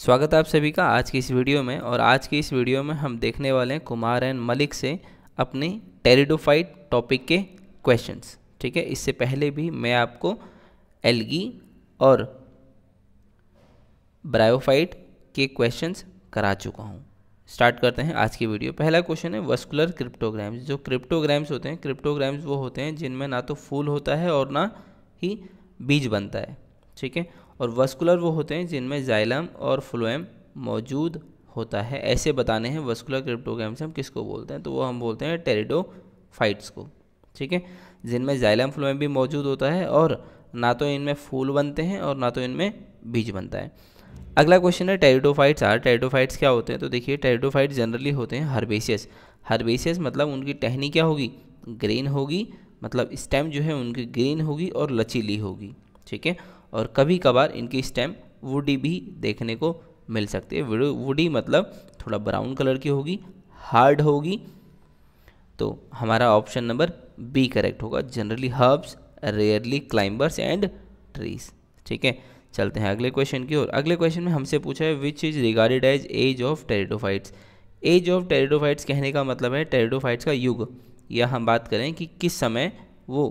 स्वागत है आप सभी का आज की इस वीडियो में और आज की इस वीडियो में हम देखने वाले हैं कुमार एंड मलिक से अपने टेरिडोफाइट टॉपिक के क्वेश्चंस ठीक है, इससे पहले भी मैं आपको एलगी और ब्रायोफाइट के क्वेश्चंस करा चुका हूँ। स्टार्ट करते हैं आज की वीडियो। पहला क्वेश्चन है वस्कुलर क्रिप्टोग्राम्स। जो क्रिप्टोग्राम्स होते हैं, क्रिप्टोग्राम्स वो होते हैं जिनमें ना तो फूल होता है और ना ही बीज बनता है। ठीक है और वस्कुलर वो होते हैं जिनमें जाइलम और फ्लोएम मौजूद होता है। ऐसे बताने हैं वस्कुलर क्रिप्टोग्राम से हम किसको बोलते हैं? तो वो हम बोलते हैं टेरिडोफाइट्स को, ठीक है? जिनमें जाइलम फ्लोएम भी मौजूद होता है और ना तो इनमें फूल बनते हैं और ना तो इनमें बीज बनता है। अगला क्वेश्चन है टेरिडोफाइट्स आर टेरिडोफाइट्स क्या होते हैं? तो देखिए टेरिडोफाइट्स जनरली होते हैं हर्बेसियस हर्बेसियस मतलब उनकी टहनी क्या होगी? ग्रीन होगी। मतलब स्टेम जो है उनकी ग्रीन होगी और लचीली होगी, ठीक है? और कभी कभार इनकी स्टेम वुडी भी देखने को मिल सकती है। वुडी मतलब थोड़ा ब्राउन कलर की होगी हार्ड होगी। तो हमारा ऑप्शन नंबर बी करेक्ट होगा। Generally herbs rarely climbers and trees ठीक है? चलते हैं अगले क्वेश्चन की ओर। अगले क्वेश्चन में हमसे पूछा है which is regarded as as of pteridophytes as of pteridophytes कहने का मतलब है टेरिडोफाइट्स का युग। या हम बात करें कि किस समय वो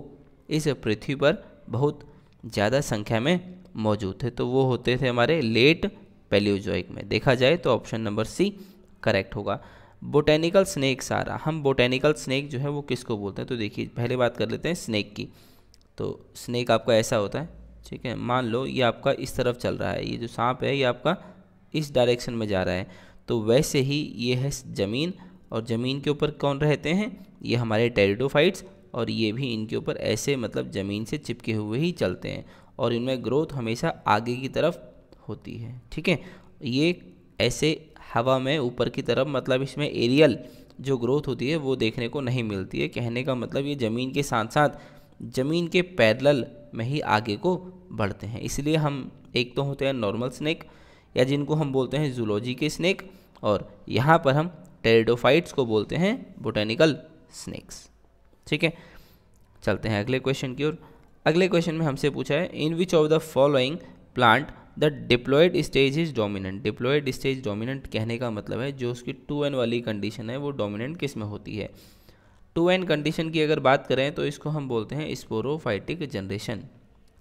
इस पृथ्वी पर बहुत ज़्यादा संख्या में मौजूद थे। तो वो होते थे हमारे लेट पेलियोजोइक में। देखा जाए तो ऑप्शन नंबर सी करेक्ट होगा। बोटेनिकल स्नैक सारा। हम बोटेनिकल स्नैक जो है वो किसको बोलते हैं? तो देखिए, पहले बात कर लेते हैं स्नैक की। तो स्नैक आपका ऐसा होता है, ठीक है? मान लो ये आपका इस तरफ़ चल रहा है। ये जो सांप है, ये आपका इस डायरेक्शन में जा रहा है। तो वैसे ही ये है ज़मीन। और ज़मीन के ऊपर कौन रहते हैं? ये हमारे टेरिडोफाइट्स और ये भी इनके ऊपर ऐसे मतलब ज़मीन से चिपके हुए ही चलते हैं और इनमें ग्रोथ हमेशा आगे की तरफ़ होती है। ठीक है? ये ऐसे हवा में ऊपर की तरफ़ मतलब इसमें एरियल जो ग्रोथ होती है वो देखने को नहीं मिलती है। कहने का मतलब ये ज़मीन के साथ साथ ज़मीन के पैदल में ही आगे को बढ़ते हैं। इसलिए हम एक तो होते हैं नॉर्मल स्नैक या जिनको हम बोलते हैं जूलॉजी के स्नैक और यहाँ पर हम टेरिडोफाइट्स को बोलते हैं बोटेनिकल स्नैक्स। ठीक है? चलते हैं अगले क्वेश्चन की ओर। अगले क्वेश्चन में हमसे पूछा है in which of the following plant the diploid stage is dominant diploid stage dominant कहने का मतलब है जो उसकी टू एन वाली कंडीशन है, वो डोमिनेंट किसमें होती है? टू एन कंडीशन की अगर बात करें तो इसको हम बोलते हैं स्पोरोफाइटिक जनरेशन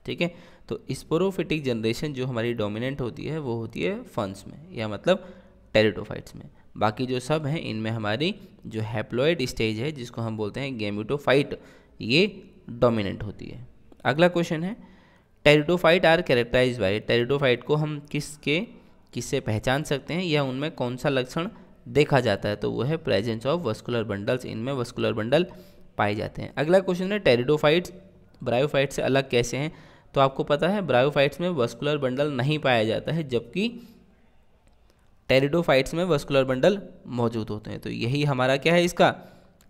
ठीक है? तो स्पोरोफिटिक जनरेशन जो हमारी डोमिनेंट होती है, वो होती है फंस में, या मतलब टेरिटोफाइट्स में। बाकी जो सब हैं, इनमें हमारी जो हैप्लॉइड स्टेज है, जिसको हम बोलते हैं गेमिटोफाइट ये डोमिनेंट होती है। अगला क्वेश्चन है pteridophyte are characterise by pteridophyte को हम किसके, किससे पहचान सकते हैं या उनमें कौन सा लक्षण देखा जाता है? तो वो है प्रेजेंस ऑफ़ वस्कुलर बंडल्स इनमें वस्कुलर बंडल पाए जाते हैं। अगला क्वेश्चन है टेरिडोफाइट्स ब्रायोफाइट से अलग कैसे हैं? तो आपको पता है ब्रायोफाइट्स में वस्कुलर बंडल नहीं पाया जाता है, जबकि टेरिडोफाइट्स में वस्कुलर बंडल मौजूद होते हैं। तो यही हमारा क्या है इसका?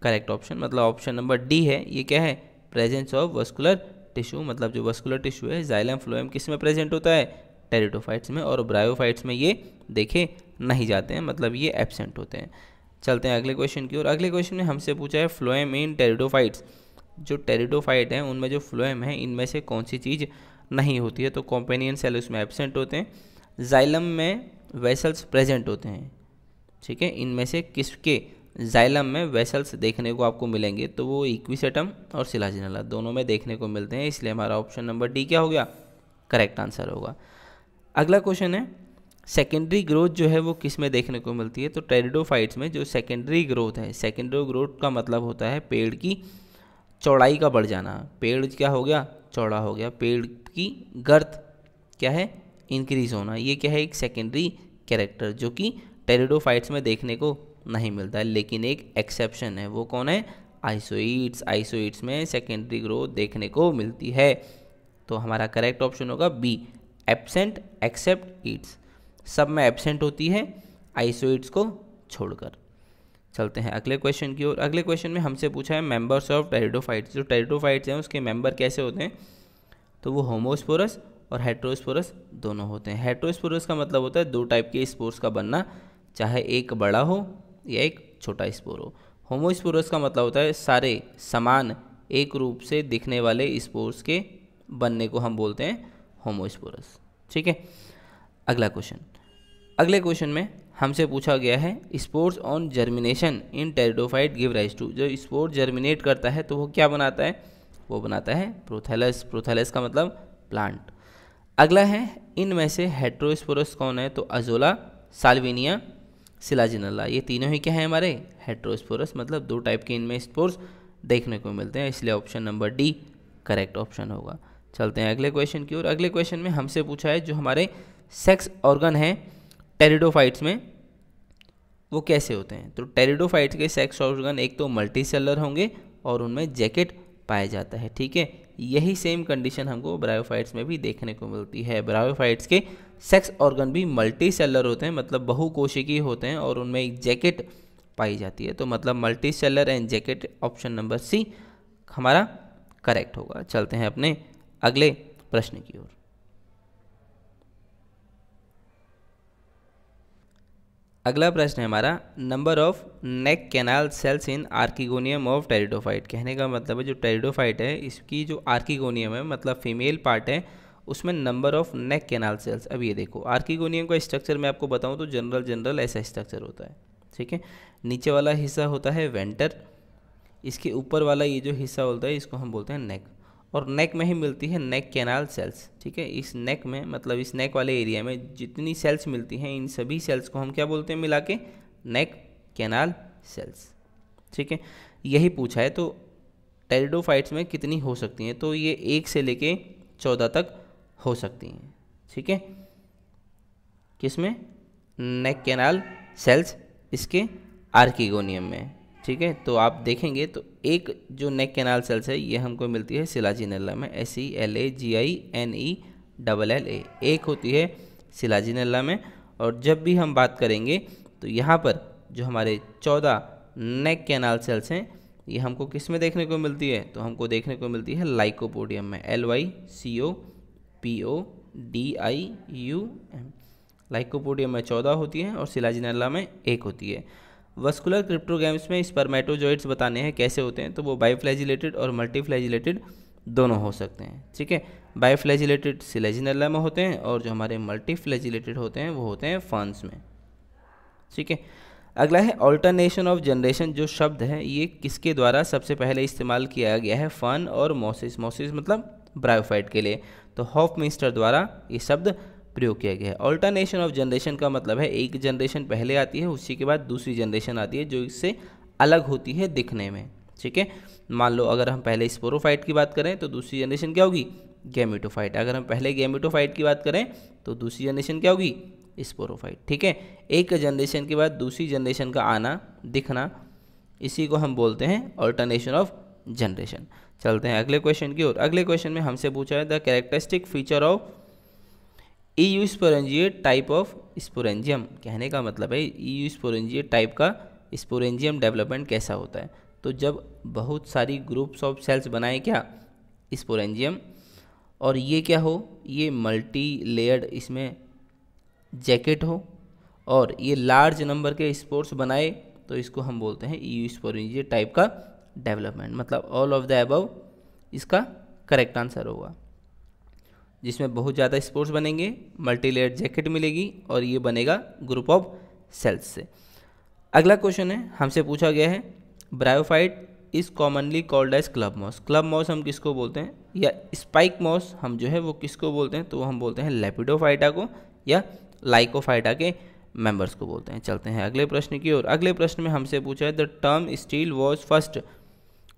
करेक्ट ऑप्शन मतलब ऑप्शन नंबर डी है, ये क्या है? प्रेजेंस ऑफ़ वस्कुलर टिश्यू मतलब जो वस्कुलर टिश्यू है जाइलम फ्लोएम किसमें प्रेजेंट होता है? टेरिडोफाइट्स में, और ब्रायोफाइट्स में ये देखे नहीं जाते हैं मतलब ये एबसेंट होते हैं। चलते हैं अगले क्वेश्चन की और अगले क्वेश्चन में हमसे पूछा है फ्लोएम इन टेरिडोफाइट्स जो टेरिडोफाइट हैं, उनमें जो फ्लोएम है, इनमें से कौन सी चीज़ नहीं होती है? तो कॉम्पेनियन सेल उसमें एबसेंट होते हैं। जाइलम में वेसल्स प्रेजेंट होते हैं। ठीक है? इनमें से किसके जाइलम में वेसल्स देखने को आपको मिलेंगे तो वो इक्विसेटम और सिलाजिनला, दोनों में देखने को मिलते हैं, इसलिए हमारा ऑप्शन नंबर डी क्या हो गया? करेक्ट आंसर होगा। अगला क्वेश्चन है सेकेंडरी ग्रोथ जो है वो किसमें देखने को मिलती है? तो टेरिडोफाइट्स में जो सेकेंडरी ग्रोथ है सेकेंडरी ग्रोथ का मतलब होता है पेड़ की चौड़ाई का बढ़ जाना। पेड़ क्या हो गया? चौड़ा हो गया। पेड़ की गर्थ क्या है? इंक्रीज होना। ये क्या है? एक सेकेंडरी कैरेक्टर जो कि टेरिडोफाइट्स में देखने को नहीं मिलता है। लेकिन एक एक्सेप्शन है, वो कौन है? आइसोइड्स आइसोइड्स में सेकेंडरी ग्रोथ देखने को मिलती है। तो हमारा करेक्ट ऑप्शन होगा बी एबसेंट एक्सेप्ट ईड्स सब में एबसेंट होती है आइसोइड्स को छोड़कर। चलते हैं अगले क्वेश्चन की ओर। अगले क्वेश्चन में हमसे पूछा है मेंबर्स ऑफ़ टेरिडोफाइट्स जो टेरिडोफाइट्स हैं, उसके मेंबर कैसे होते हैं? तो वो होमोस्पोरस और हेट्रोस्पोरस दोनों होते हैं। हेट्रोस्पोरस का मतलब होता है दो टाइप के स्पोर्स का बनना। चाहे एक बड़ा हो या एक छोटा स्पोर। होमोस्पोरस का मतलब होता है सारे समान एक रूप से दिखने वाले स्पोर्स के बनने को हम बोलते हैं होमोस्पोरस ठीक है? अगला क्वेश्चन अगले क्वेश्चन में हमसे पूछा गया है spores on germination in pteridophyte give rise to जो स्पोर्ट जर्मिनेट करता है तो वो क्या बनाता है? वो बनाता है प्रोथेलस। प्रोथेलस का मतलब प्लांट अगला है, इनमें से हेट्रोस्पोरस कौन है? तो अजोला, साल्विनिया सिलाजिनला ये तीनों ही क्या है हमारे? हेट्रोस्पोरस मतलब दो टाइप के इनमें स्पोर्स देखने को मिलते हैं, इसलिए option number D correct option होगा। चलते हैं अगले क्वेश्चन की ओर। अगले क्वेश्चन में हमसे पूछा है जो हमारे सेक्स ऑर्गन हैं टेरिडोफाइट्स में, वो कैसे होते हैं? तो टेरिडोफाइट्स के सेक्स ऑर्गन एक तो मल्टी सेलर होंगे और उनमें जैकेट पाया जाता है, ठीक है? यही सेम कंडीशन हमको ब्रायोफाइट्स में भी देखने को मिलती है। ब्रायोफाइट्स के सेक्स ऑर्गन भी मल्टी सेलर होते हैं मतलब बहुकोशिकीय होते हैं और उनमें एक जैकेट पाई जाती है। तो मतलब multicellular and jacket option number C हमारा करेक्ट होगा। चलते हैं अपने अगले प्रश्न की ओर। अगला प्रश्न है हमारा number of neck canal cells in archegonium of pteridophyte कहने का मतलब है जो टेरिडोफाइट है, इसकी जो आर्किगोनियम है मतलब फीमेल पार्ट है, उसमें number of neck canal cells अब ये देखो आर्किगोनियम का स्ट्रक्चर मैं आपको बताऊँ तो जनरल जनरल ऐसा स्ट्रक्चर होता है, ठीक है? नीचे वाला हिस्सा होता है वेंटर इसके ऊपर वाला ये जो हिस्सा होता है, इसको हम बोलते हैं नेक और नेक में ही मिलती है नेक कैनाल सेल्स ठीक है? इस नेक में मतलब इस नेक वाले एरिया में जितनी सेल्स मिलती हैं, इन सभी सेल्स को हम क्या बोलते हैं मिला के? नेक कैनाल सेल्स ठीक है? यही पूछा है तो टेरिडोफाइट्स में कितनी हो सकती हैं? तो ये एक से लेके चौदह तक हो सकती हैं, ठीक है? किसमें? नेक कैनाल सेल्स इसके आर्किगोनियम में। ठीक है? तो आप देखेंगे तो एक जो नेक कैनाल सेल्स है, ये हमको मिलती है सिलाजिनेला में S E L A G I N E double L A एक होती है सिलाजिनेला में और जब भी हम बात करेंगे तो यहाँ पर जो हमारे चौदह नेक कैनाल सेल्स हैं, ये हमको किसमें देखने को मिलती है? तो हमको देखने को मिलती है लाइकोपोडियम में L Y C O P O D I U M Lycopodium में चौदह होती हैं और सिलाजिनेला में एक होती है। वस्कुलर क्रिप्टोगैम्स में स्पर्मेटोजॉइड्स बताने हैं कैसे होते हैं तो वो बायोफ्लैजिलेटेड और मल्टीफ्लैजिलेटेड दोनों हो सकते हैं, ठीक है? बायोफ्लैजिलेटेड सिलेजिनेला में होते हैं और जो हमारे मल्टीफ्लैजिलेटेड होते हैं, वो होते हैं फंस में, ठीक है? अगला है ऑल्टरनेशन ऑफ़ जनरेशन जो शब्द है, ये किसके द्वारा सबसे पहले इस्तेमाल किया गया है फन और मोसिस मोसिस मतलब ब्रायोफाइट के लिए तो हॉफ मिनिस्टर द्वारा ये शब्द प्रयोग किया गया है। ऑल्टरनेशन ऑफ़ जनरेशन का मतलब है, एक जनरेशन पहले आती है, उसी के बाद दूसरी जनरेशन आती है, जो इससे अलग होती है दिखने में। ठीक है? मान लो, अगर हम पहले स्पोरोफाइट की बात करें तो दूसरी जनरेशन क्या होगी? गैमिटोफाइट अगर हम पहले गैमिटोफाइट की बात करें तो दूसरी जनरेशन क्या होगी? स्पोरोफाइट ठीक है? एक जनरेशन के बाद दूसरी जनरेशन का आना, दिखना, इसी को हम बोलते हैं ऑल्टरनेशन ऑफ़ जनरेशन चलते हैं अगले क्वेश्चन की ओर। अगले क्वेश्चन में हमसे पूछा है the characteristic feature of eusporangiate type of sporangium कहने का मतलब है ई यू स्पोरेंजिए टाइप का स्पोरेंजियम डेवलपमेंट कैसा होता है? तो जब बहुत सारी ग्रुप्स ऑफ़ सेल्स बनाए क्या? स्पोरेंजियम और ये क्या हो? ये मल्टी लेयर्ड इसमें जैकेट हो। और ये लार्ज नंबर के स्पोर्ट्स बनाए तो इसको हम बोलते हैं ई यू स्पोरेंजिए टाइप का डेवलपमेंट मतलब ऑल ऑफ़ द अबव इसका करेक्ट आंसर होगा। जिसमें बहुत ज़्यादा स्पोर्ट्स बनेंगे मल्टी लेयर जैकेट मिलेगी और ये बनेगा ग्रुप ऑफ़ सेल्स से। अगला क्वेश्चन है, हमसे पूछा गया है bryophyte is commonly called as club moss club moss हम किसको बोलते हैं? या स्पाइक मॉस हम जो है वो किसको बोलते हैं? तो हम बोलते हैं लेपिडोफाइटा को या लाइकोफाइटा के मेंबर्स को बोलते हैं। चलते हैं अगले प्रश्न की ओर। अगले प्रश्न में हमसे पूछा है the term stele was first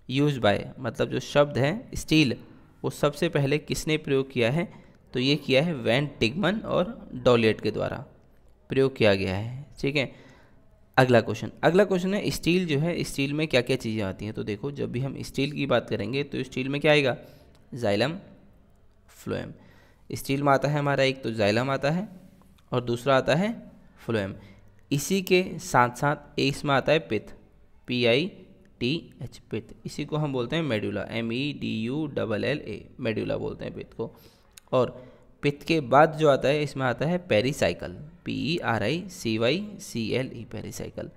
use by मतलब जो शब्द है स्टील वो सबसे पहले किसने प्रयोग किया है? तो ये किया है वैन टिगमन और डॉलियट के द्वारा प्रयोग किया गया है। ठीक है? अगला क्वेश्चन। अगला क्वेश्चन है, स्टील जो है, स्टील में क्या क्या चीज़ें आती हैं? तो देखो, जब भी हम स्टील की बात करेंगे तो स्टील में क्या आएगा? Xylem, phloem. स्टील में आता है हमारा एक तो जाइलम आता है और दूसरा आता है फ्लोएम। इसी के साथ साथ इसमें आता है pith P I T H pith इसी को हम बोलते हैं medulla M E D U double L A medulla बोलते हैं पिथ को। और पिथ के बाद जो आता है, इसमें आता है pericycle P E R I C Y C L E pericycle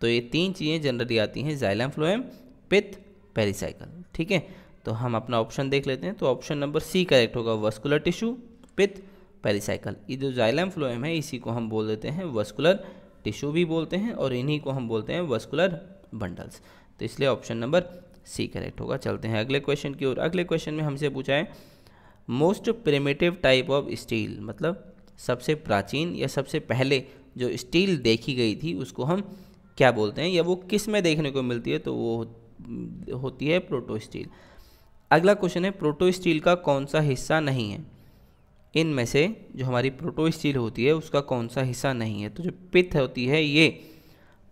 तो ये तीन चीज़ें जनरली आती हैं जाइलम फ्लोएम पिथ पेरीसाइकिल ठीक है? तो हम अपना ऑप्शन देख लेते हैं तो ऑप्शन नंबर सी करेक्ट होगा वस्कुलर टिश्यू पिथ पेरिसाइकल ये जो जाइलम फ्लोएम है, इसी को हम बोल देते हैं वस्कुलर टिश्यू भी बोलते हैं, और इन्हीं को हम बोलते हैं वस्कुलर बंडल्स तो इसलिए ऑप्शन नंबर सी करेक्ट होगा। चलते हैं अगले क्वेश्चन की ओर। अगले क्वेश्चन में हमसे पूछा है most primitive type of stele मतलब सबसे प्राचीन या सबसे पहले जो स्टील देखी गई थी, उसको हम क्या बोलते हैं या वो किसमें देखने को मिलती है तो वो होती है प्रोटो स्टील अगला क्वेश्चन है प्रोटो स्टील का कौन सा हिस्सा नहीं है? इनमें से जो हमारी प्रोटो स्टील होती है, उसका कौन सा हिस्सा नहीं है? तो जो पिथ होती है, ये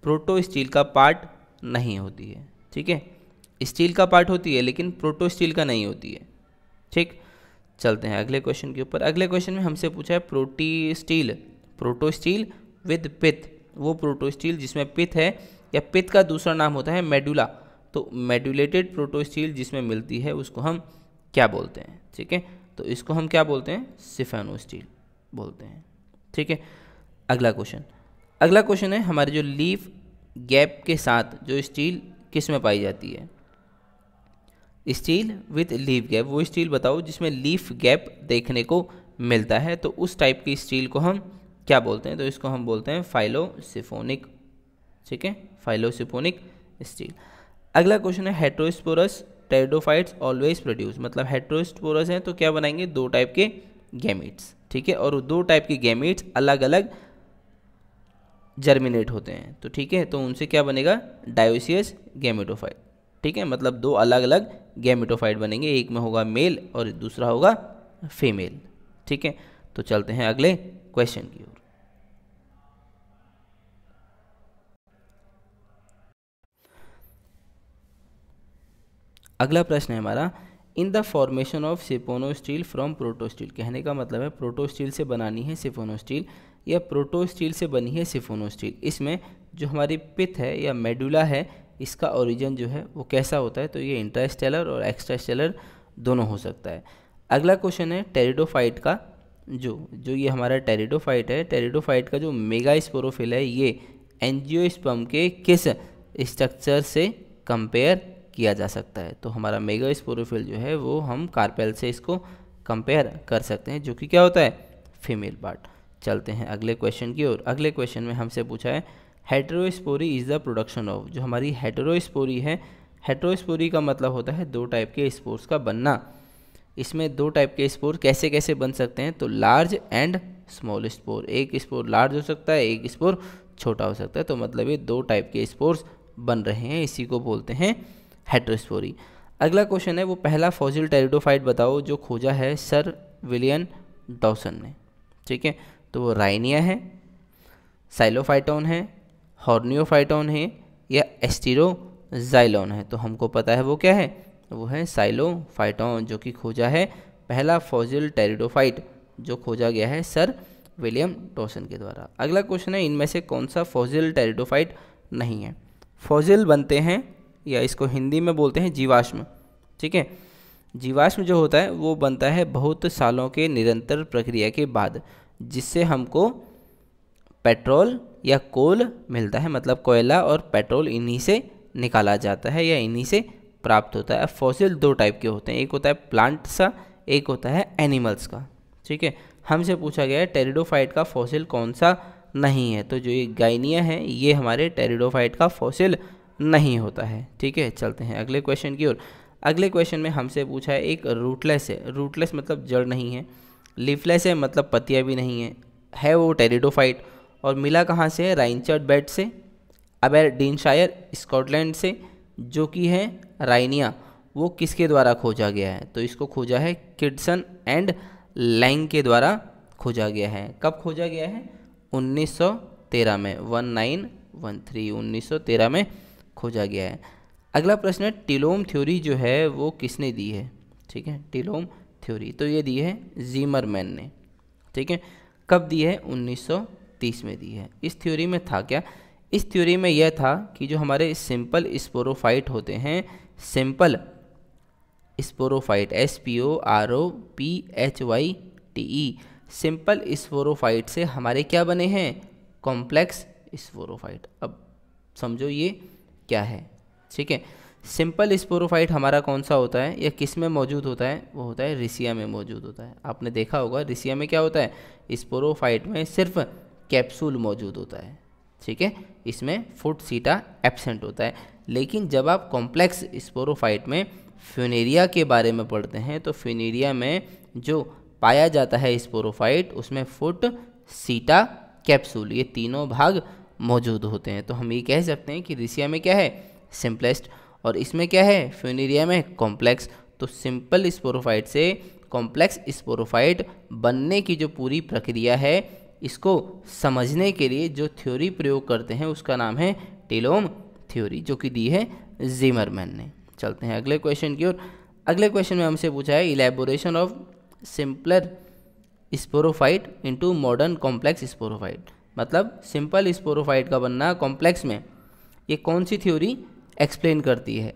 प्रोटो स्टील का पार्ट नहीं होती है, ठीक है? स्टील का पार्ट होती है, लेकिन प्रोटो स्टील का नहीं होती है, ठीक? चलते हैं अगले क्वेश्चन के ऊपर। अगले क्वेश्चन में हमसे पूछा है protostele, protostele with pith वो प्रोटो स्टील जिसमें पिथ है, या पिथ का दूसरा नाम होता है मेडुला। तो मेडुलेटेड प्रोटो स्टील जिसमें मिलती है, उसको हम क्या बोलते हैं, ठीक है? तो इसको हम क्या बोलते हैं? सिफेनो स्टील बोलते हैं, ठीक है? अगला क्वेश्चन अगला क्वेश्चन है हमारे जो लीफ गैप के साथ जो स्टील किसमें पाई जाती है? स्टील विथ लीफ गैप वो स्टील बताओ जिसमें लीफ गैप देखने को मिलता है तो उस टाइप की स्टील को हम क्या बोलते हैं? तो इसको हम बोलते हैं फाइलोसिफोनिक ठीक है? फाइलोसिफोनिक स्टील अगला क्वेश्चन है हेट्रोस्पोरस टेरिडोफाइट्स ऑलवेज प्रोड्यूस मतलब हेट्रोस्पोरस हैं तो क्या बनाएँगे? दो टाइप के गैमिट्स ठीक है? और दो टाइप के गैमिट्स अलग अलग जर्मिनेट होते हैं। तो ठीक है तो उनसे क्या बनेगा? डायोसियस गैमेटोफाइट ठीक है मतलब दो अलग अलग गैमेटोफाइट बनेंगे। एक में होगा मेल और दूसरा होगा फीमेल ठीक है तो चलते हैं अगले क्वेश्चन की ओर। अगला प्रश्न है हमारा in the formation of siphonostele from protostele कहने का मतलब है प्रोटो स्टील से बनानी है सिफोनो स्टील या प्रोटो स्टील से बनी है, सिफोनो स्टील। इसमें जो हमारी पिथ है या मेडुला है, इसका ओरिजिन जो है, वो कैसा होता है तो ये इंट्रास्टेलर और एक्स्ट्रास्टेलर दोनों हो सकता है। अगला क्वेश्चन है टेरिडोफाइट का। जो जो ये हमारा टेरिडोफाइट है टेरिडोफाइट का जो मेगा स्पोरोफिल है, ये एनजियोस्पम के किस स्ट्रक्चर से कंपेयर किया जा सकता है? तो हमारा मेगा स्पोरोफिल जो है, वो हम कार्पेल से इसको कंपेयर कर सकते हैं, जो कि क्या होता है? फीमेल पार्ट चलते हैं अगले क्वेश्चन की ओर। अगले क्वेश्चन में हमसे पूछा है heterospory is the production of जो हमारी हेट्रोस्पोरी है हेट्रोस्पोरी का मतलब होता है दो टाइप के स्पोर्स का बनना। इसमें दो टाइप के स्पोर कैसे कैसे बन सकते हैं? तो लार्ज एंड स्मॉल स्पोर एक स्पोर लार्ज हो सकता है, एक स्पोर छोटा हो सकता है। तो मतलब ये दो टाइप के स्पोर्स बन रहे हैं, इसी को बोलते हैं हेट्रोस्पोरी अगला क्वेश्चन है, वो पहला फॉजिल टेरिडोफाइट बताओ, जो खोजा है सर विलियन डॉसन ने। ठीक है? तो वो राइनिया है, साइलोफाइटोन है, हॉर्नियोफाइटोन है या एस्टीरोजाइलोन है। तो हमको पता है वो क्या है? वो है साइलोफाइटोन जो कि खोजा है पहला फॉजिल टेरिडोफाइट जो खोजा गया है सर विलियम डॉसन के द्वारा। अगला क्वेश्चन है, इनमें से कौन सा फॉजिल टेरिडोफाइट नहीं है? फॉजिल बनते हैं या इसको हिंदी में बोलते हैं जीवाश्म। ठीक है? जीवाश्म जो होता है वो बनता है बहुत सालों के निरंतर प्रक्रिया के बाद। जिससे हमको पेट्रोल या कोल मिलता है मतलब कोयला और पेट्रोल इन्हीं से निकाला जाता है या इन्हीं से प्राप्त होता है। फॉसिल दो टाइप के होते हैं, एक होता है प्लांट सा, एक होता है एनिमल्स का। ठीक है, हमसे पूछा गया है, टेरिडोफाइट का फॉसिल कौन सा नहीं है? तो जो ये गाइनिया है, ये हमारे टेरिडोफाइट का फॉसिल नहीं होता है। ठीक है, चलते हैं अगले क्वेश्चन की ओर। अगले क्वेश्चन में हमसे पूछा है, एक रूटलेस है। रूटलेस मतलब जड़ नहीं है। लीफलेस है मतलब पतियाँ भी नहीं है। है वो टेरिडोफाइट और मिला कहाँ से? है राइनचर्ड बेड से डीनशायर स्कॉटलैंड से, जो कि है राइनिया। वो किसके द्वारा खोजा गया है? तो इसको खोजा है किडसन एंड लैंग के द्वारा खोजा गया है। कब खोजा गया है? 1913 में 1913 1913 में खोजा गया है। अगला प्रश्न है, टिलोम थ्योरी जो है, वो किसने दी है? ठीक है, टिलोम थ्योरी तो ये दी है जीमरमैन ने, ठीक है? कब दी है? 1930 में दी है। इस थ्योरी में था क्या? इस थ्योरी में यह था कि जो हमारे सिंपल स्पोरोफाइट होते हैं simple sporophyte S P O R O P H Y T E simple sporophyte से हमारे क्या बने हैं? कॉम्प्लेक्स स्पोरोफाइट अब समझो ये क्या है, ठीक है? सिंपल स्पोरोफाइट हमारा कौन सा होता है? या किसमें मौजूद होता है? वो होता है रिसिया में मौजूद होता है। आपने देखा होगा, रिसिया में क्या होता है? स्पोरोफाइट में सिर्फ़ कैप्सूल मौजूद होता है, ठीक है? इसमें फुट सीटा एबसेंट होता है। लेकिन जब आप कॉम्प्लेक्स स्पोरोफाइट में फ्यूनेरिया के बारे में पढ़ते हैं तो फ्यूनेरिया में जो पाया जाता है स्पोरोफाइट, उसमें फुट सीटा कैप्सूल, ये तीनों भाग मौजूद होते हैं। तो हम ये कह सकते हैं कि रिसिया में क्या है? सिंपलेस्ट और इसमें क्या है? फ्यूनेरिया में कॉम्प्लेक्स तो सिंपल स्पोरोफाइट से कॉम्प्लेक्स स्पोरोफाइट बनने की जो पूरी प्रक्रिया है, इसको समझने के लिए जो थ्योरी प्रयोग करते हैं, उसका नाम है टेलोम थ्योरी जो कि दी है जीमरमैन ने। चलते हैं अगले क्वेश्चन की ओर। अगले क्वेश्चन में हमसे पूछा है elaboration of simpler sporophyte into modern complex sporophyte मतलब सिंपल स्पोरोफाइट का बनना कॉम्प्लेक्स में। ये कौन सी थ्योरी एक्सप्लेन करती है।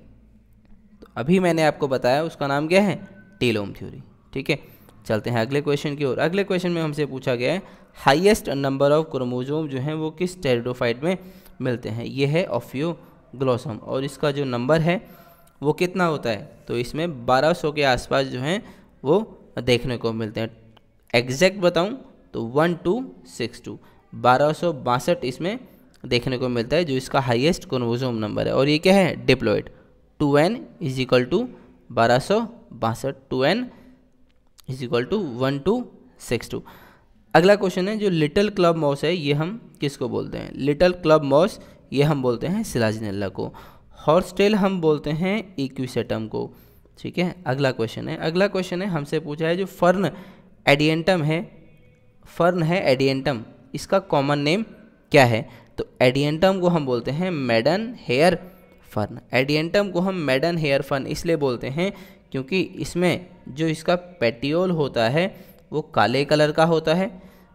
तो अभी मैंने आपको बताया, उसका नाम क्या है? Telome theory. ठीक है? चलते हैं अगले क्वेश्चन की ओर। अगले क्वेश्चन में हमसे पूछा गया है हाईएस्ट नंबर ऑफ़ क्रोमोजोम जो हैं, वो किस टेरिडोफाइट में मिलते हैं? ये है ऑफियो ग्लोसम और इसका जो नंबर है, वो कितना होता है? तो इसमें 1200 के आसपास जो हैं, वो देखने को मिलते हैं। एग्जैक्ट बताऊँ तो वन टू सिक्स टू बारह इसमें देखने को मिलता है, जो इसका हाईएस्ट क्रोमोसोम नंबर है। और ये क्या है? Diploid two N is equal to बारह सौ बासठ। Two N is equal to one two six two अगला क्वेश्चन है, जो लिटल क्लब मॉस है, ये हम किसको बोलते हैं? लिटल क्लब मॉस ये हम बोलते हैं सिलाजिनेला को। हॉर्सटेल हम बोलते हैं इक्विसेटम को। ठीक है? अगला क्वेश्चन है। अगला क्वेश्चन है, हमसे पूछा है, जो फर्न एडियंटम है। फर्न है एडियंटम इसका कॉमन नेम क्या है? तो एडियंटम को हम बोलते हैं मेडन हेयर फर्न। एडियंटम को हम मेडन हेयर फर्न इसलिए बोलते हैं क्योंकि इसमें जो इसका पेटियोल होता है, वो काले कलर का होता है,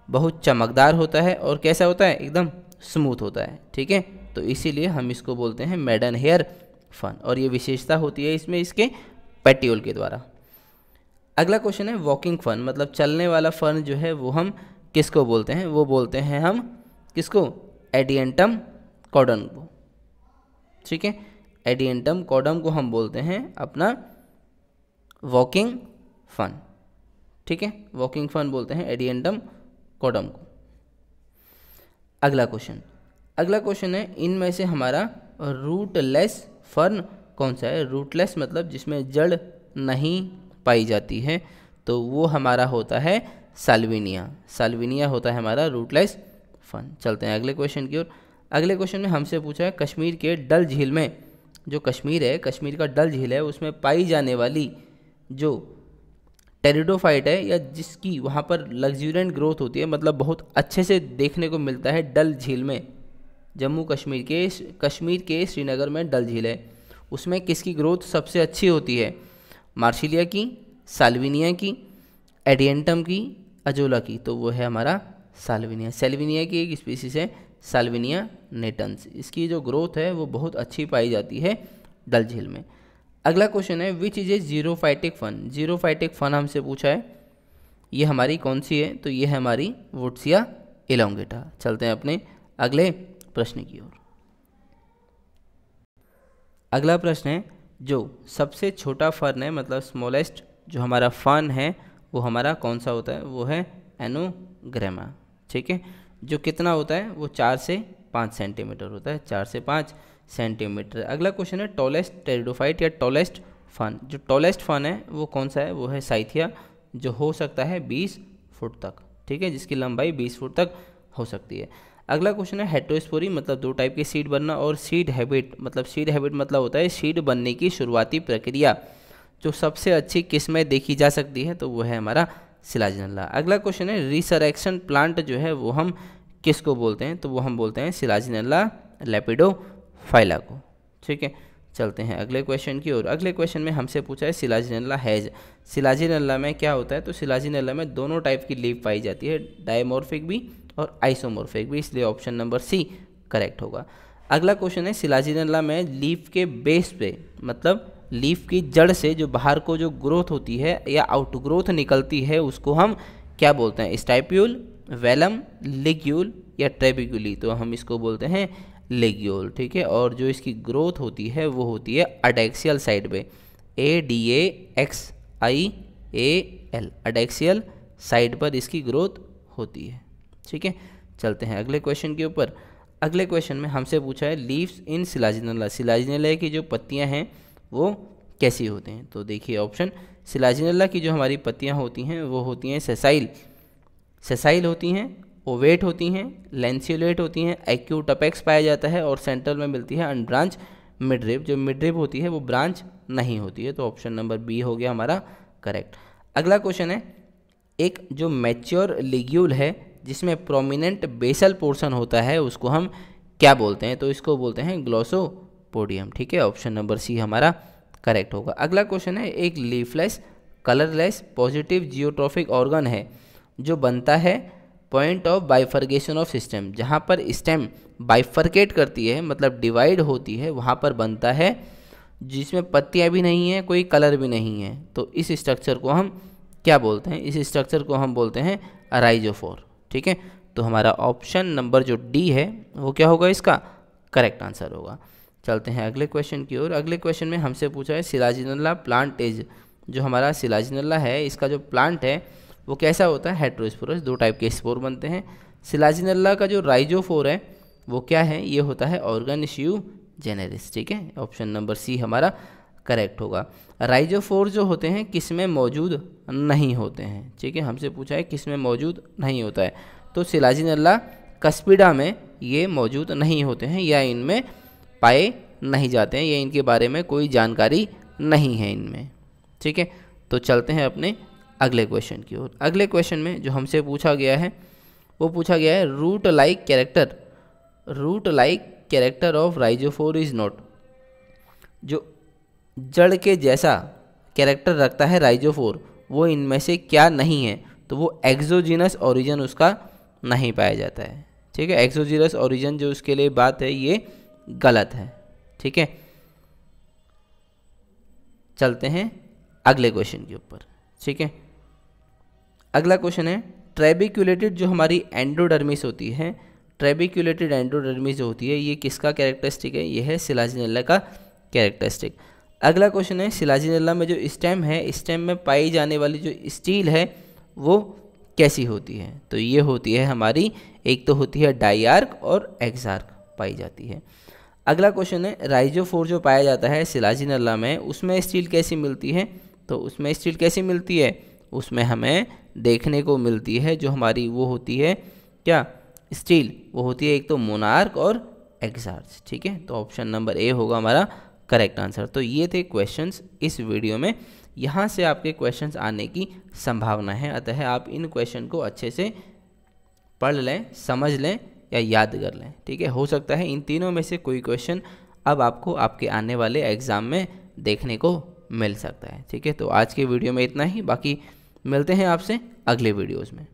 बहुत चमकदार होता है और कैसा होता है? एकदम स्मूथ होता है, ठीक है? तो इसीलिए हम इसको बोलते हैं मेडन हेयर फन और ये विशेषता होती है इसमें इसके पेटियोल के द्वारा। अगला क्वेश्चन है वॉकिंग फन मतलब चलने वाला फन जो है वो हम किसको बोलते हैं? वो बोलते हैं हम किसको? एडियंटम कॉडन को ठीक है? एडियंटम कॉडम को हम बोलते हैं अपना वॉकिंग फन। ठीक है? वॉकिंग फन बोलते हैं एडियंटम कॉडम को अगला क्वेश्चन। अगला क्वेश्चन है, इनमें से हमारा रूटलेस फर्न कौन सा है? रूटलेस मतलब जिसमें जड़ नहीं पाई जाती है तो वो हमारा होता है साल्विनिया। साल्विनिया होता है हमारा रूटलेस फन। चलते हैं अगले क्वेश्चन की ओर। अगले क्वेश्चन में हमसे पूछा है, कश्मीर के डल झील में, जो कश्मीर है, कश्मीर का डल झील है, उसमें पाई जाने वाली जो टेरिडोफाइट है, या जिसकी वहाँ पर लग्जूरियंट ग्रोथ होती है मतलब बहुत अच्छे से देखने को मिलता है डल झील में। जम्मू कश्मीर के कश्मीर के श्रीनगर में डल झील है। उसमें किसकी ग्रोथ सबसे अच्छी होती है? मार्शिलिया की, सालविनिया की, एडियंटम की, अजोला की। तो वो है हमारा साल्विनिया। सेल्विनिया की एक स्पीसीज है, साल्विनिया नेटन्स। इसकी जो ग्रोथ है, वो बहुत अच्छी पाई जाती है डल झील में। अगला क्वेश्चन है which is a xerophytic fern xerophytic fern हमसे पूछा है, ये हमारी कौन सी है? तो ये है हमारी वुड्सिया एलोंगेटा चलते हैं अपने अगले प्रश्न की ओर। अगला प्रश्न है, जो सबसे छोटा फर्न है मतलब स्मॉलेस्ट जो हमारा फन है, वो हमारा कौन सा होता है? वो है एनोग्रामा ठीक है? जो कितना होता है, वो चार से पाँच सेंटीमीटर होता है। चार से पाँच सेंटीमीटर अगला क्वेश्चन है टॉलेस्ट टेरिडोफाइट या टॉलेस्ट फन जो टॉलेस्ट फन है, वो कौन सा है? वो है साइथिया, जो हो सकता है बीस फुट तक। ठीक है? जिसकी लंबाई बीस फुट तक हो सकती है। अगला क्वेश्चन है हेट्रोस्पोरी मतलब दो टाइप के सीड बनना और सीड हैबिट मतलब सीड हैबिट मतलब होता है सीड बनने की शुरुआती प्रक्रिया। जो सबसे अच्छी किस्में देखी जा सकती है तो वो है हमारा सिलाजिनल्ला अगला क्वेश्चन है रिसरेक्शन प्लांट जो है, वो हम किसको बोलते हैं? तो वो हम बोलते हैं सिलाजिनल्ला लेपिडो फाइला को ठीक है, चलते हैं अगले क्वेश्चन की ओर। अगले क्वेश्चन में हमसे पूछा है सिलाजिनल्ला हैज़। सिलाजिनल्ला में क्या होता है? तो सिलाजिनल्ला में दोनों टाइप की लीव पाई जाती है, डायमोर्फिक भी और आइसोमोर्फिक भी। इसलिए ऑप्शन नंबर सी करेक्ट होगा। अगला क्वेश्चन है सिलाजिनल्ला में लीफ के बेस पे मतलब लीफ की जड़ से जो बाहर को जो ग्रोथ होती है या आउट ग्रोथ निकलती है, उसको हम क्या बोलते हैं? स्टाइप्यूल, वेलम, लिग्यूल या ट्रेबिक्यूली तो हम इसको बोलते हैं लेग्यूल, ठीक है? और जो इसकी ग्रोथ होती है, वो होती है अडेक्सियल साइड पे। A D A X I A L adaxial side पर इसकी ग्रोथ होती है, ठीक है? चलते हैं अगले क्वेश्चन के ऊपर। अगले क्वेश्चन में हमसे पूछा है, लीव्स इन सिलाजिनला। सिलाजिनला की जो पत्तियाँ हैं वो कैसी होते हैं? तो देखिए ऑप्शन सिलाजिनला की जो हमारी पत्तियाँ होती हैं, वो होती हैं सेसाइल सेसाइल होती हैं ओवेट होती हैं लेंसियोलेट होती हैं एक्यूट अपेक्स पाया जाता है और सेंट्रल में मिलती है अनब्रांच मिड्रिप जो मिड्रिप होती है, वो ब्रांच नहीं होती है तो ऑप्शन नंबर बी हो गया हमारा करेक्ट अगला क्वेश्चन है, एक जो मैच्योर लिग्यूल है, जिसमें प्रोमिनेंट बेसल पोर्शन होता है, उसको हम क्या बोलते हैं? तो इसको बोलते हैं ग्लोसोपोडियम ठीक है? ऑप्शन नंबर सी हमारा करेक्ट होगा। अगला क्वेश्चन है, एक leafless colourless positive geotropic organ है, जो बनता है point of bifurcation of system जहाँ पर स्टेम बाइफर्केट करती है मतलब डिवाइड होती है, वहाँ पर बनता है, जिसमें पत्तियाँ भी नहीं हैं, कोई कलर भी नहीं है। तो इस स्ट्रक्चर को हम क्या बोलते हैं? इस स्ट्रक्चर को हम बोलते हैं राइजोफोर ठीक है? तो हमारा ऑप्शन नंबर जो डी है, वो क्या होगा इसका? करेक्ट आंसर होगा। चलते हैं अगले क्वेश्चन की ओर। अगले क्वेश्चन में हमसे पूछा है सिलाजिनल्ला प्लांट एज जो हमारा सिलाजिनल्ला है, इसका जो प्लांट है, वो कैसा होता है? हेट्रोस्पोरस दो टाइप के स्पोर बनते हैं। सिलाजिनल्ला का जो राइजोफोर है, वो क्या है? ये होता है ऑर्गेनिशियू जेनेरिस ठीक है? ऑप्शन नंबर सी हमारा करेक्ट होगा। राइजोफोर जो होते हैं किसमें मौजूद नहीं होते हैं? ठीक है, हमसे पूछा है किसमें मौजूद नहीं होता है। तो सिलाजिनल्ला कस्पिडा में ये मौजूद नहीं होते हैं, या इनमें पाए नहीं जाते हैं। ये इनके बारे में कोई जानकारी नहीं है इनमें। ठीक है? तो चलते हैं अपने अगले क्वेश्चन की ओर। अगले क्वेश्चन में जो हमसे पूछा गया है, वो पूछा गया है root like character root like character of rhizophore is not जो जड़ के जैसा कैरेक्टर रखता है राइजोफोर वो इनमें से क्या नहीं है? तो वो एक्जोजिनस ओरिजिन उसका नहीं पाया जाता है। ठीक है? एक्सोजिनस ओरिजिन जो उसके लिए बात है, ये गलत है। ठीक है? चलते हैं अगले क्वेश्चन के ऊपर। ठीक है? अगला क्वेश्चन है ट्रेबिक्यूलेटेड जो हमारी एंडोडर्मिस होती है ट्रेबिक्यूलेटेड एंडोडर्मिस जो होती है, ये किसका कैरेक्टरिस्टिक है? ये है सिलाजिनेला का कैरेक्टरिस्टिक अगला क्वेश्चन है सिलाजिनेला में जो स्टेम है स्टेम में पाई जाने वाली जो स्टील है, वो कैसी होती है? तो ये होती है हमारी, एक तो होती है डाईआर्क और एक्सार्क पाई जाती है। अगला क्वेश्चन है राइजोफोर जो पाया जाता है सिलाजिनल्ला में, उसमें स्टील कैसी मिलती है? तो उसमें स्टील कैसी मिलती है? उसमें हमें देखने को मिलती है जो हमारी वो होती है, क्या? स्टील वो होती है एक तो मोनार्क और एग्जार्स ठीक है? तो ऑप्शन नंबर ए होगा हमारा करेक्ट आंसर तो ये थे क्वेश्चंस इस वीडियो में। यहाँ से आपके क्वेश्चंस आने की संभावना है, अतः आप इन क्वेश्चन को अच्छे से पढ़ लें, समझ लें या याद कर लें, ठीक है? हो सकता है इन तीनों में से कोई क्वेश्चन अब आपको आपके आने वाले एग्ज़ाम में देखने को मिल सकता है, ठीक है? तो आज के वीडियो में इतना ही, बाकी मिलते हैं आपसे अगले वीडियोज़ में।